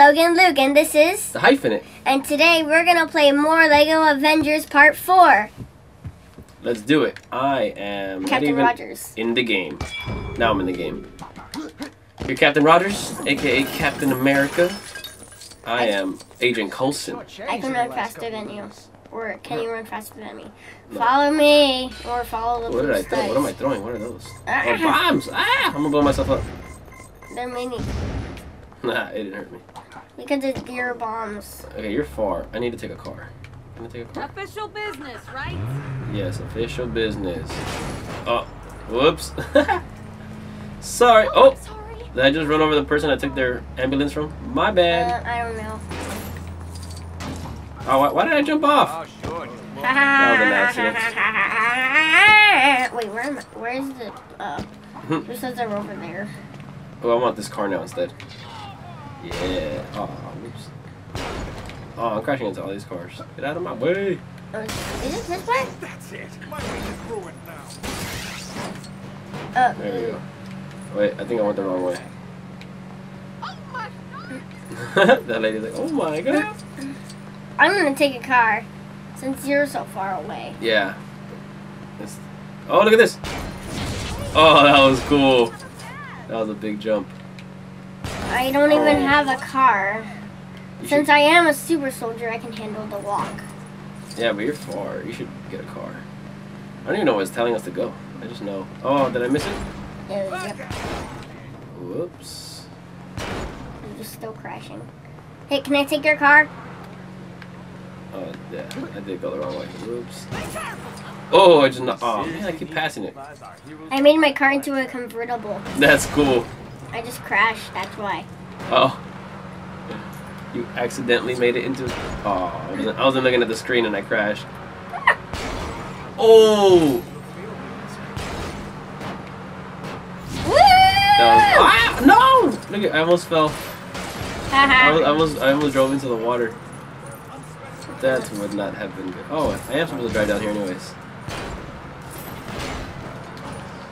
Logan Luke, and this is. The hyphenate. And today we're gonna play more Lego Avengers Part 4. Let's do it. I am Captain Rogers. in the game. Now I'm in the game. You're Captain Rogers, aka Captain America. I am Agent Coulson. I can run faster than you. Or can you run faster than me? No. Follow me, or follow the What did I throw? What am I throwing? What are those? Ah. Oh, bombs! Ah! I'm gonna blow myself up. They're mini. Nah, it didn't hurt me. Because it's gear bombs. Okay, you're far. I need to take a car. Can I take a car? Official business, right? Yes, official business. Oh, whoops. Sorry. Oh, Sorry. did I just run over the person I took their ambulance from? My Uh, bad. I don't know. Oh, why, why did I jump off? Oh, sure. was an accident. Wait, where am I? Where's the? Uh, who says they're over there? Oh, I want this car now instead. Yeah. Oh, whoops. Oh, I'm crashing into all these cars. Get out of my way. Oh, is it this way? That's it. My week is ruined now. Uh, There we go. Wait, I think I went the wrong way. Oh my that lady's like, oh my god. I'm gonna take a car, since you're so far away. Yeah. It's... Oh, look at this. Oh, that was cool. That was a big jump. I don't even Oh. have a car. Since should- I am a super soldier, I can handle the walk. Yeah, but you're far. You should get a car. I don't even know where it's telling us to go. I just know. Oh, did I miss it? Yeah, yep. Whoops. I'm just still crashing. Hey, can I take your car? Oh, yeah. I did go the wrong way. Whoops. Oh, I just not. Oh, man, I keep passing it. I made my car into a convertible. That's cool. I just crashed, that's why. Oh. You accidentally made it into. Oh, I wasn't, I wasn't looking at the screen and I crashed. Oh! That was, ah, no! Look at, I almost fell. I, was, I almost, I almost drove into the water. That would not have been good. Oh, I am supposed to drive down here anyways.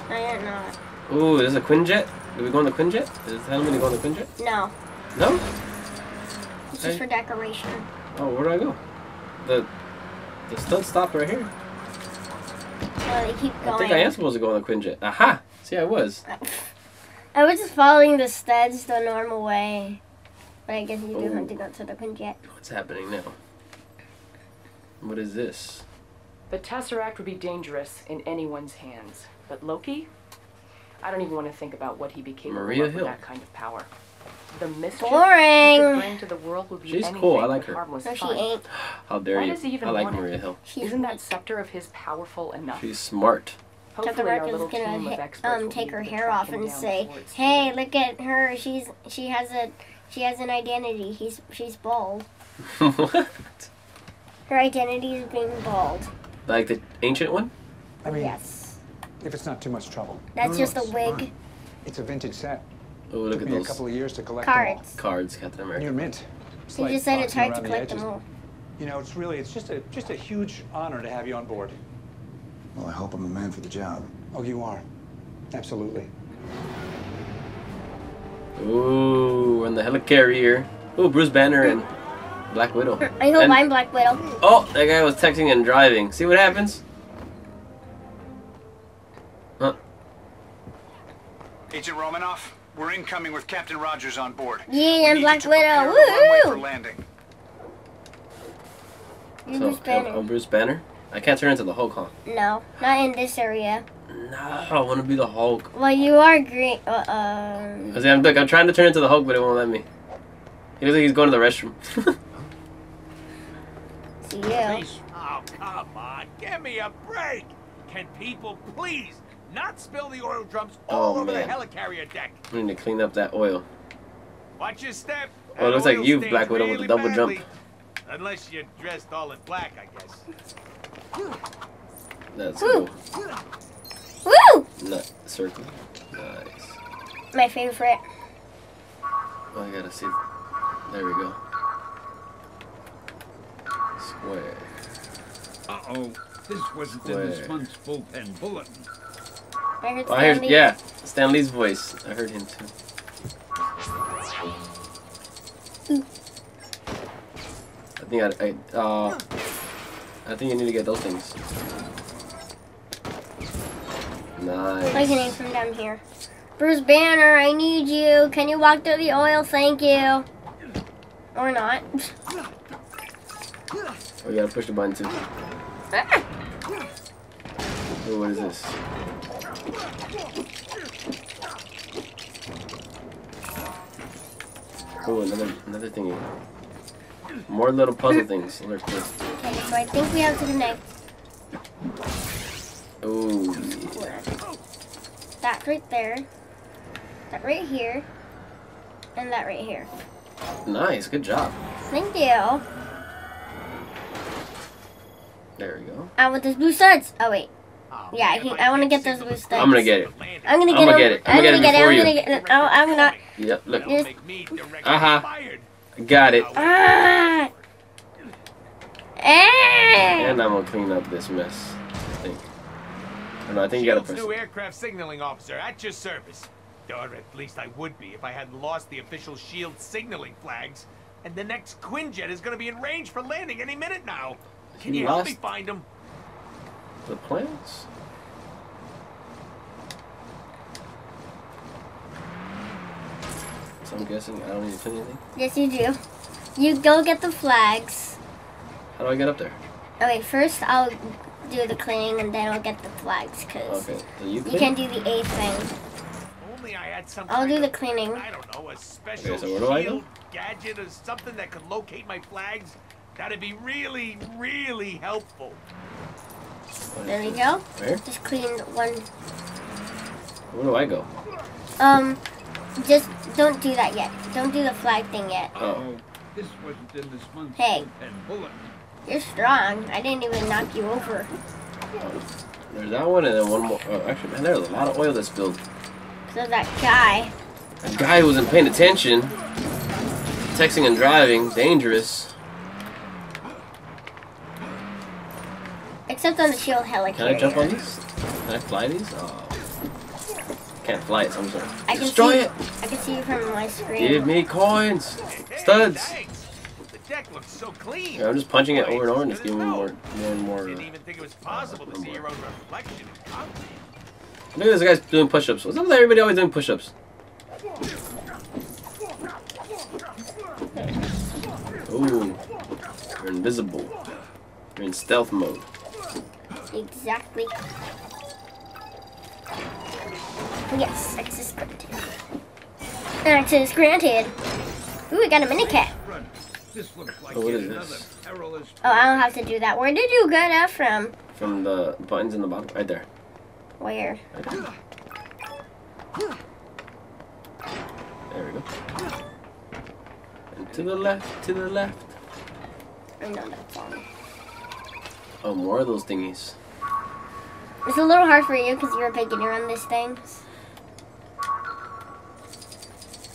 I am not. Ooh, there's a Quinjet. Do we go on the Quinjet? Is it telling me to go on the Quinjet? No, No? it's Hey. just for decoration. Oh, where do I go? The the stud stop right here. No, they keep going. I think I am supposed to go on the Quinjet. Aha! See, I was. I was just following the studs the normal way. But I guess you do Oh. have to go to the Quinjet. What's happening now? What is this? The Tesseract would be dangerous in anyone's hands. But Loki? I don't even want to think about what he'd be capable Maria of Hill. with that kind of power. The mischief he Boring. could bring to the world would be She's anything cool, I like her. harmless No, she fun. ain't. How dare Why you? does he even I like want it? Maria Hill. She's Isn't that scepter of his powerful enough? She's smart. Captain Hopefully our America's little gonna team of hit- experts um take her hair off and say, before it's too "Hey, look at her. She's she has a she has an identity. He's she's bald. what? Her identity is being bald. Like the ancient one? I mean, Yes, if it's not too much trouble. that's No, no, just a wig. fine. It's a vintage set. Oh, look Took at me a couple of years to collect them all. Cards. cards, Captain America. you're mint. It's You like just said it's boxing hard to around the collect them all. You know, it's really, it's just a, just a huge honor to have you on board. Well, I hope I'm a man for the job. Oh, you are. Absolutely. Ooh, and the helicarrier. Ooh, Bruce Banner and Black Widow. I hope And- I'm Black Widow. Oh, that guy was texting and driving. See what happens? Agent Romanoff, we're incoming with Captain Rogers on board. Yeah, We I'm Black you to prepare Widow. the for Woo! landing. So, Bruce Banner. oh, Bruce Banner? I can't turn into the Hulk, huh? No, not in this area. No, I want to be the Hulk. Well, you are green. Uh, um, I see, I'm, look, I'm trying to turn into the Hulk, but it won't let me. He looks like he's going to the restroom. see you. Oh, come on. Give me a break. Can people please not spill the oil drums oh, all Oh, over man. the helicarrier deck? I need to clean up that oil. Watch your step. Oh, it looks like you, stains Black Widow, with a really double jump. Unless you're dressed all in black, I guess. That's Woo. cool. Woo! Nut circle. Nice. My favorite. Oh, I gotta see. There we go. Square. Uh-oh. This wasn't in Square. this month's bullpen bulletin. I heard Oh, I heard, Stan Lee. yeah, Stan Lee's voice. I heard him too. I think I, I uh, I think you need to get those things. Nice. I can aim from down here. Bruce Banner, I need you. Can you walk through the oil? Thank you. Or not. Oh, you gotta push the button too. Ah, Oh, what is this? Oh, another another thingy. More little puzzle things. Look this. Okay, so I think we have to the next Oh, one. That right there. That right here. And that right here. nice. Good job. Thank you. There we go. I want those blue studs. Oh wait. Oh, yeah, I, can, I want to get those blue studs. I'm gonna get it. I'm gonna I'm get gonna them. get it. I'm I'm gonna gonna get it get it. I'm before gonna get it. Oh, I'm gonna. Yep. Look, Yes. Make me directly Uh-huh. fired. got it. Ah! Eh! And I'm gonna clean up this mess. I think. Oh, no, I think you gotta Shield's press. new aircraft signaling officer at your service. Or at least I would be if I hadn't lost the official Shield signaling flags. And the next Quinjet is going to be in range for landing any minute now. Can You you help me find him? The plans? So I'm guessing I don't need to put anything. Yes, you do. You go get the flags. How do I get up there? Okay, first I'll do the cleaning and then I'll get the flags because Okay. So you you click? can do the A thing. Only I had some I'll do the cleaning. I don't know, a special Okay, so where do I go? shield gadget or something that could locate my flags. That'd be really, really helpful. There There is we go. Where? Just clean one. Where do I go? Um, just don't do that yet. Don't do the flag thing yet. Oh. oh this wasn't in this month's Hey. bullpen bulletin. You're strong. I didn't even knock you over. There's that one and then one more. Oh, actually, man, there's a lot of oil that spilled. So that guy. A guy who wasn't paying attention. Texting and driving, dangerous. Except on the shield helicarrier. Can I jump on these? Can I fly these? Oh. Can't fly it, so I'm just I can destroy see. it. I can see you from my screen. Give me coins. Studs. thanks. The deck looks so clean. Yeah, I'm just punching it over and over and Good it's giving me more, more and more. Didn't even think it was possible to see your own reflection in concrete. look at this guy's doing push-ups. What's up with everybody always doing push-ups? Ooh, you're invisible. You're in stealth mode. Exactly. Yes, access granted. Access granted. Ooh, we got a mini cat. Run. This looks like Oh, what yet is another this? Oh, I don't have to do that. Where did you get that from? From the buttons in the bottom, right there. Where? Right there. There we go. And to the left, to the left. I know that's on. Oh, more of those thingies. It's a little hard for you because you're a beginner on this thing.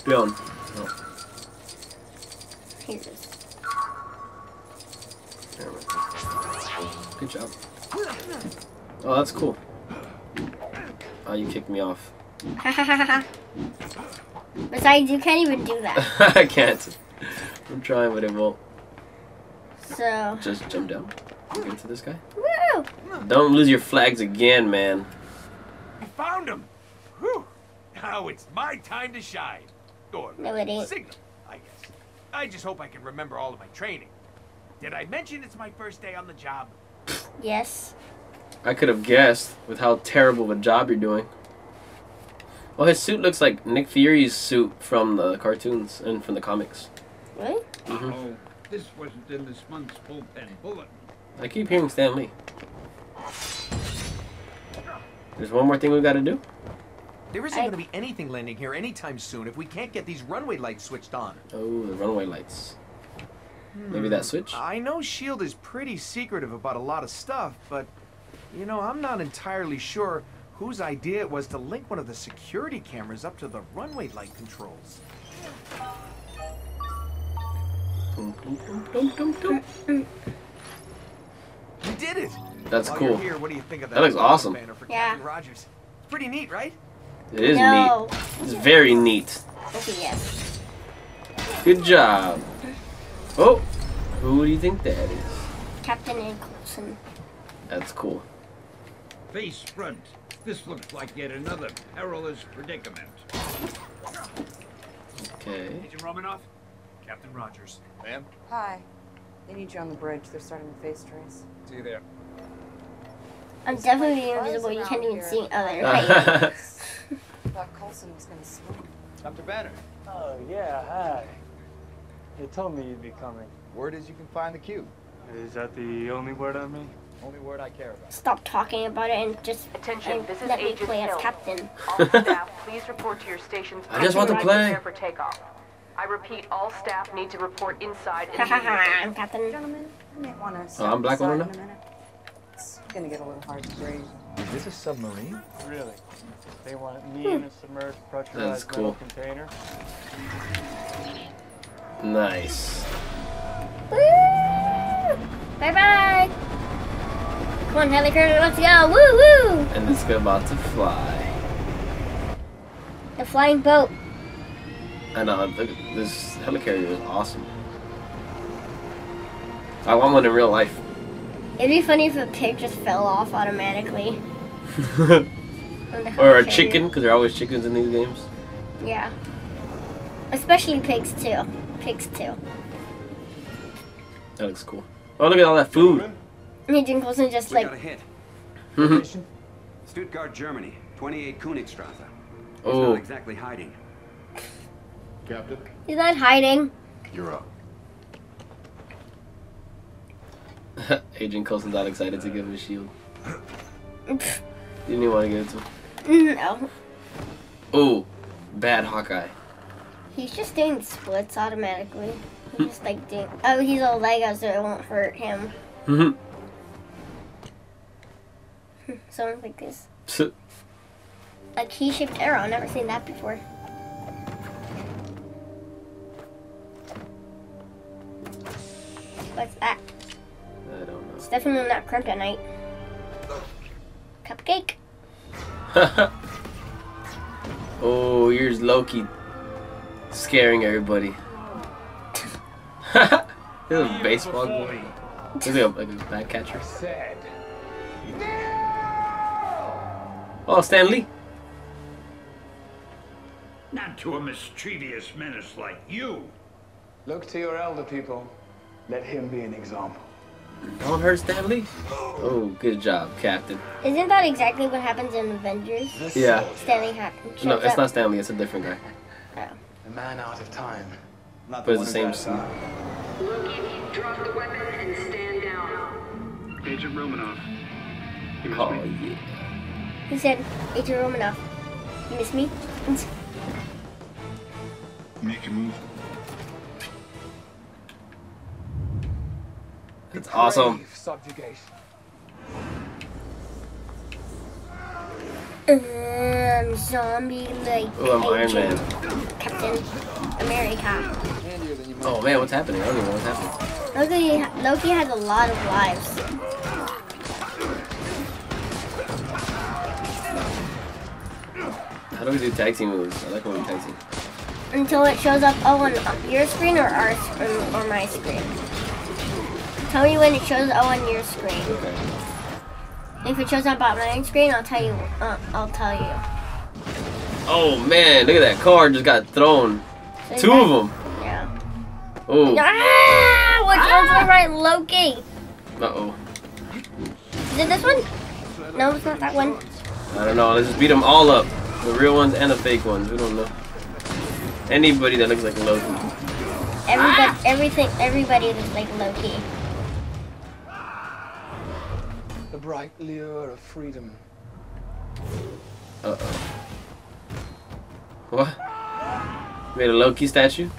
Down. Oh, Here's this. there we go. Good job. Oh, that's cool. Oh, you kicked me off. Besides, you can't even do that. I can't. I'm trying, but it won't. So, Just jump down. Give it to this guy. woo! Don't lose your flags again, man. We found him. Whew. Now it's my time to shine. Or No, it ain't. signal, I guess. I just hope I can remember all of my training. Did I mention it's my first day on the job? Yes. I could have guessed with how terrible of a job you're doing. Well, his suit looks like Nick Fury's suit from the cartoons and from the comics. Really? Mhm. Oh, this wasn't in this month's bullpen bulletin. I keep hearing Stan Lee. There's one more thing we've gotta do. There isn't I- going to be anything landing here anytime soon if we can't get these runway lights switched on. Oh, the runway lights. Maybe that hmm. switch? I know S.H.I.E.L.D. Is pretty secretive about a lot of stuff, but, you know, I'm not entirely sure whose idea it was to link one of the security cameras up to the runway light controls. Dum, dum, dum. Uh, uh, You did it! That's While cool. Here, what do you think of that? That looks awesome. For Yeah. Captain Rogers. Pretty neat, right? It is no. neat. It's very neat. Okay, yes. Good job. Oh, who do you think that is? Captain and Coulson. That's cool. Face front. This looks like yet another perilous predicament. Okay. Agent Romanoff, Captain Rogers. Ma'am? Hi. They need you on the bridge. They're starting the face trace. See you there. I'm definitely being invisible. You can't even see. Oh, there. Right. Thought Coulson was gonna swim. Dr. Banner. Oh, yeah, hi. They told me you'd be coming. Word is you can find the cube. Is that the only word on me? Only word I care about. Stop talking about it and just Attention, and this is let me Agent play as Hill. captain. All staff, please report to your stations. I just want to play. For takeoff. I repeat, all staff need to report inside captain. Gentlemen, you might want to Oh, I'm black one in now? It's gonna get a little hard to breathe. Is this a submarine? Really? They want me hmm. in a submerged pressurized cool. metal container? Nice. Woo! Bye bye. Come on, helicopter, let's go! Woo woo! And it's about to fly. The flying boat. I know. Look, this helicarrier is awesome. I want one in real life. It'd be funny if a pig just fell off automatically. or a chicken, because there are always chickens in these games. Yeah. Especially pigs too. Pigs too. That looks cool. Oh, look at all that food. Agent Coulson just We like got a hit. Mhm. Stuttgart, Germany. 28 Königstrasse. He's Oh. not exactly hiding. Captain, he's not hiding. you're up. Agent Coulson's not excited to give him a shield. Didn't even want to give it to him. No. Oh, bad Hawkeye. He's just doing splits automatically. He's just like doing. Oh, he's all Lego, so it won't hurt him. Mm hmm. Something like this. A key-shaped arrow. I've never seen that before. Don't know. at night. Cupcake. oh, here's Loki scaring everybody. There's a baseball boy. There's like a, like a bat catcher. Sad. Oh, Stan Lee. Not to a mischievous menace like you. Look to your elder people. Let him be an example. Don't hurt Stan Lee. Oh, good job, Captain. Isn't that exactly what happens in Avengers? Yeah. Stan Lee happens. No, it's not Stan Lee. It's a different guy. Oh. A man out of time. Not But the it's the same got suit. shot. Drop the weapon and stand down. Agent Romanoff. Oh, yeah. He said, Agent Romanoff, you miss me? Make your move. That's awesome. Subjugation. Um, zombie like Oh, I'm Iron Man. Captain America. Oh man, what's happening? I don't even know what's happening. Loki, Loki has a lot of lives. How do we do tag team moves? I like when we tag team. Until it shows up oh on your screen or our screen or my screen. Tell me when it shows oh on your screen. Okay. If it shows up on my screen, I'll tell you. Uh, I'll tell you. Oh man, look at that car just got thrown. So Two of them. Yeah. Oh. Ah! One's the right Loki? Uh oh. Is it this one? No, it's not that one. I don't know. Let's just beat them all up. The real ones and the fake ones. We don't know. Anybody that looks like Loki. Everybody, everything, everybody looks like Loki. Bright lure of freedom. Uh oh. What? Made a Loki statue?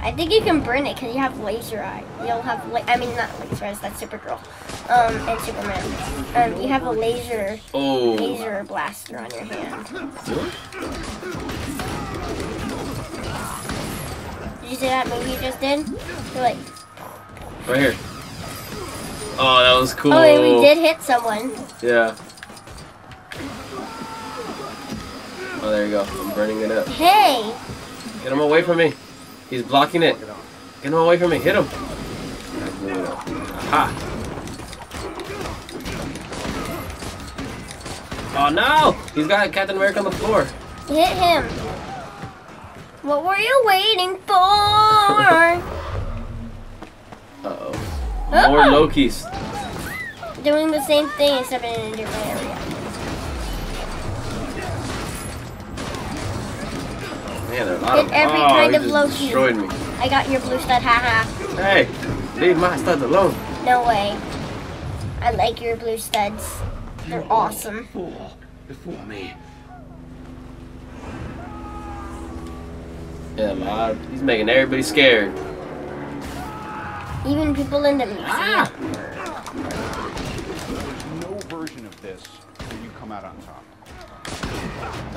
I think you can burn it because you have laser eye. You'll have, la- I mean, not laser eyes. That's Supergirl, um, and Superman. Um, you have a laser, Oh. laser blaster on your hand. Did you see that movie you just did? You're like, Right here. Oh, that was cool. oh, and we did hit someone. Yeah. Oh, there you go. I'm burning it up. Hey, Get him away from me. He's blocking it. Get him away from me. Hit him. Aha! Oh no! He's got Captain America on the floor. Hit him. What were you waiting for? Uh-oh. More oh! Lokis. Doing the same thing except in a different area. Man, there are a lot Hit of every oh, kind of Loki. destroyed me. I got your blue stud, haha. Hey, leave my studs alone. No way. I like your blue studs. They're awesome. Before me. Yeah, he's making everybody scared. Even people in the museum. Ah! No version of this where you come out on top.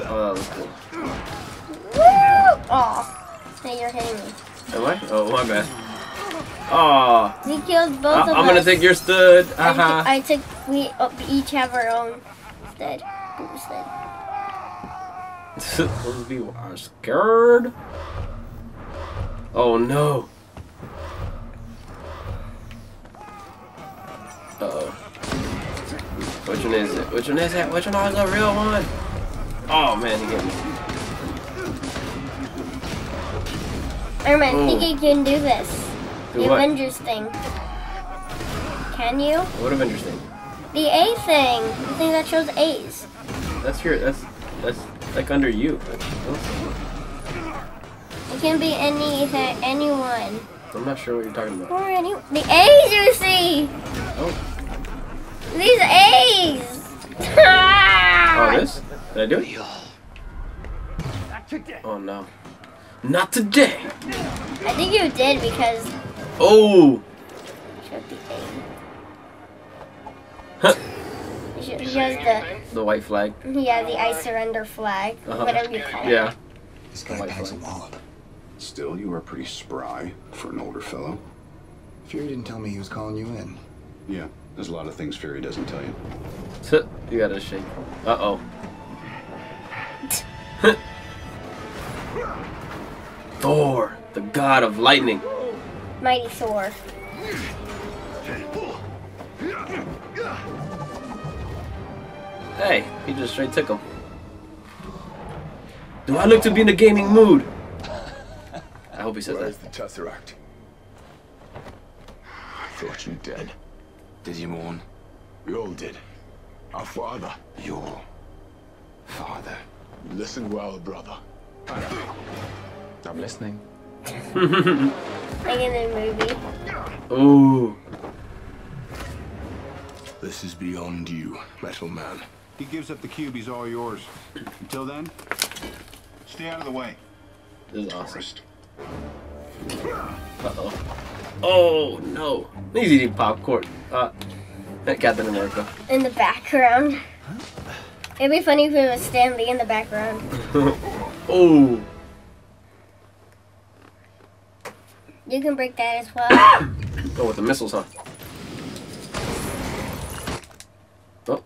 Oh, that was cool. Woo! Aw. Hey, you're hitting me. Am I? Oh, my bad. Oh, We killed both of us. I'm gonna take your stud. I, Uh-huh. took- I took. We uh, each have our own stud. Blue stud. Those people are scared. Oh no. Uh oh. Which one is it? Which one is it? Which one is the real one? Oh man, he hit me. Iron Man, Oh. think you can do this. Do the what? Avengers thing. Can you? What Avengers thing? The A thing. The thing that shows A's. That's your. That's that's like under you. It can be any anyone. I'm not sure what you're talking about. Or any the A's you see. Oh. These A's. Oh, this? Did I do it? Oh no. Not today. I think you did because Oh. showed the A. Huh. It sho- the The white flag. yeah the I surrender flag, Uh-huh. whatever you call it. Yeah. This guy packs a wallop. Still, you are pretty spry for an older fellow. Fury didn't tell me he was calling you in. Yeah, there's a lot of things Fury doesn't tell you. You gotta shake. Uh oh. Thor, the god of lightning. Mighty Thor. Hey, he just straight took him. Do I look to be in a gaming mood? I hope he says Where's that. the Tesseract? I thought you dead. Did you mourn? We all did. Our father. Your father. Listen well, brother. I'm listening. Like in the movie. Ooh. This is beyond you, Metal Man. He gives up the cube, he's all yours. Until then, stay out of the way. This is awesome. Uh oh. Oh no. He's eating popcorn. Uh, Captain America. In the background. It'd be funny if it was Stan Lee in the background. oh. You can break that as well. Go with the missiles, huh? Oh.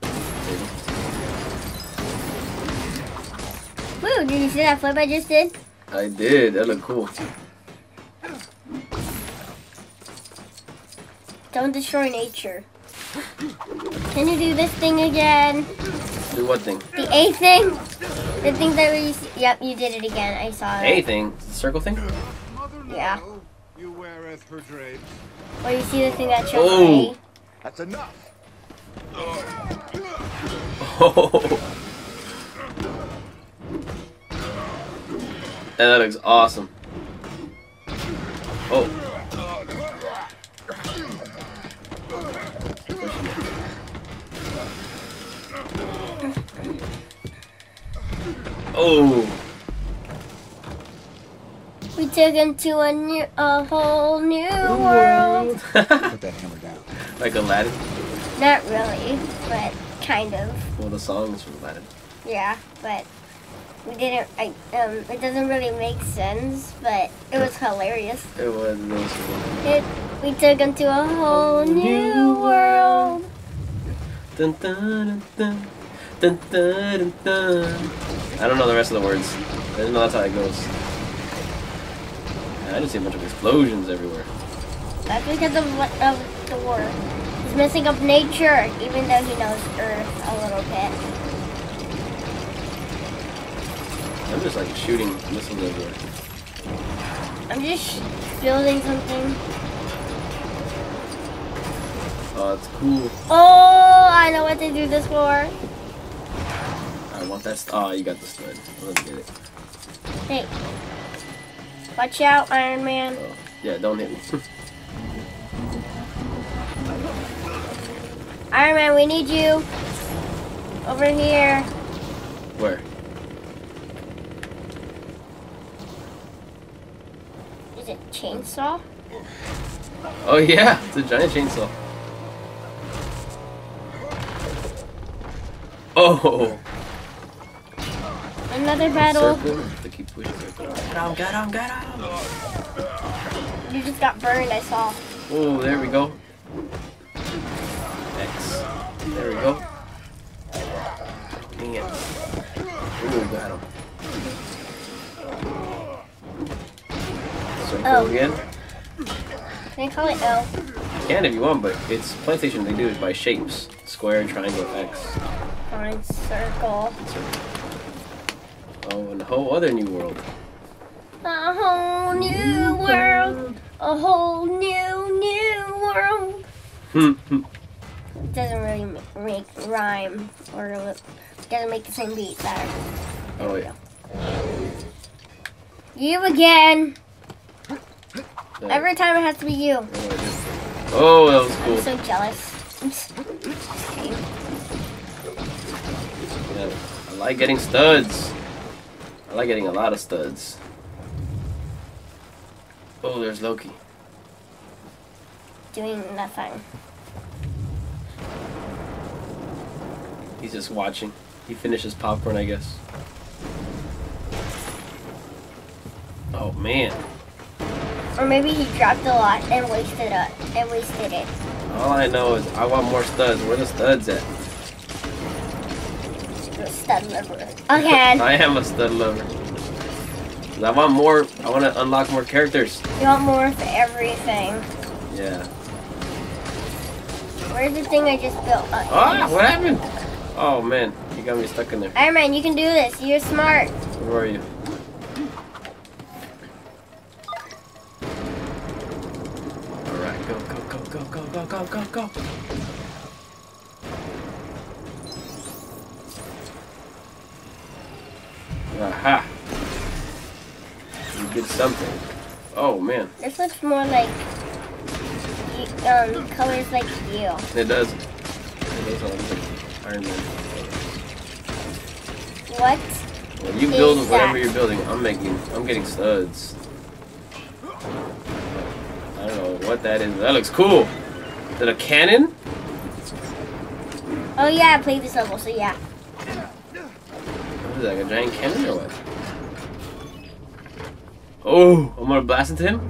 Woo, did you see that flip I just did? I did. That looked cool. Don't destroy nature. Can you do this thing again? Do what thing? The A thing? The thing that we see. Yep, you did it again. I saw it. A thing? The circle thing? Yeah. You weareth her drapes. Well, you see the thing that shows Oh. A? That's enough. Oh. That looks awesome. Oh. Oh. We took him to a new, a whole new world. Put that hammer down. like Aladdin. Not really, but kind of. Well, the song is from Aladdin. Yeah, but we didn't. I um, it doesn't really make sense, but it was hilarious. It was really cool. It, we took him to a whole new world. Dun, dun, dun, dun, dun, dun. I don't know the rest of the words. I just know that's how it goes. I just see a bunch of explosions everywhere. That's because of, of the war. He's messing up nature, even though he knows Earth a little bit. I'm just like shooting missiles everywhere. I'm just building something. Oh, that's cool. Oh, I know what to do this for. Want that. Oh, you got the stud. Let's get it. Hey. Watch out, Iron Man. Oh, yeah, don't hit me. Iron Man, we need you. Over here. Where? Is it chainsaw? Oh yeah, it's a giant chainsaw. Oh, Another battle. They keep pushing circle. Get him, get him, get him. You just got burned, I saw. Oh, there we go. X. There we go. Dang it. Ooh, got him. Circle Oh. again. Can I call it L? You can if you want, but it's PlayStation. They do it by shapes: square, triangle, X. Fine, circle. Oh, and a whole other new world. A whole new world. A whole new, new world. Hmm. Doesn't really ma- make rhyme or li- doesn't make the same beat better. oh yeah. You again. There. Every time it has to be you. Oh, that was I'm cool. so jealous. Okay. Yeah, I like getting studs. I like getting a lot of studs. Oh, there's Loki. Doing nothing. He's just watching. He finishes popcorn, I guess. Oh man. Or maybe he dropped a lot and wasted it. And wasted it. All I know is I want more studs. Where the studs at? You're stud liver. Again. I am a stud lover. I want more. I want to unlock more characters. You want more of everything. Yeah. Where's the thing I just built? Uh, Ah, what happened? Oh man, you got me stuck in there. Iron Man, you can do this. You're smart. Where are you? Aha! You did something. Oh man, This looks more like um colors like you. it does. It does Iron Man. What? When you build whatever you're building, I'm making, I'm getting studs. I don't know what that is. That looks cool. Is it a cannon? Oh yeah, I played this level, so yeah. What is that, like a giant cannon or what? Oh, I'm gonna blast into him?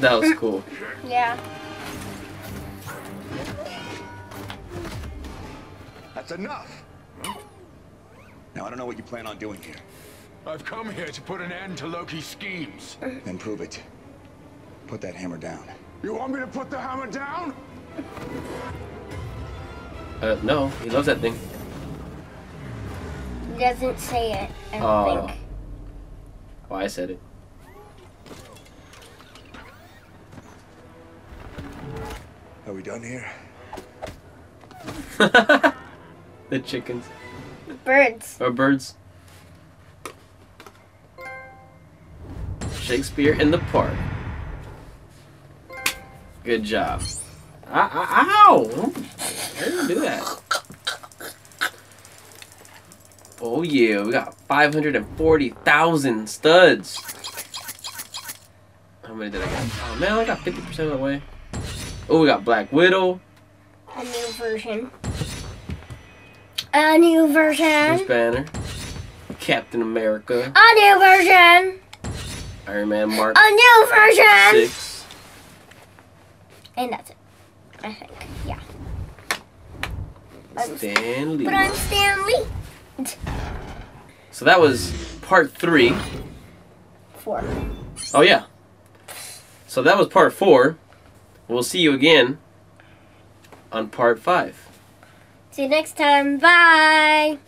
That was cool. Yeah. That's enough. Now I don't know what you plan on doing here. I've come here to put an end to Loki's schemes. Then prove it. Put that hammer down. You want me to put the hammer down? Uh, no, he loves that thing. He doesn't say it, I don't Oh. think. Oh, I said it. Are we done here? The chickens. Birds. Or birds. Shakespeare in the park. Good job. Ah, ah, ow! Do that. Oh yeah, we got 540,000 studs. How many did I get? Oh man, I got 50% of the way. Oh, we got Black Widow, A new version. A new version. Bruce. Banner, Captain America, A new version. Iron Man Mark A new version. 6. And that's it. I think. Yeah. I'm, Stan Lee. but I'm Stan Lee. So that was part three. Four. Oh yeah. So that was part four. We'll see you again on part five. See you next time. Bye.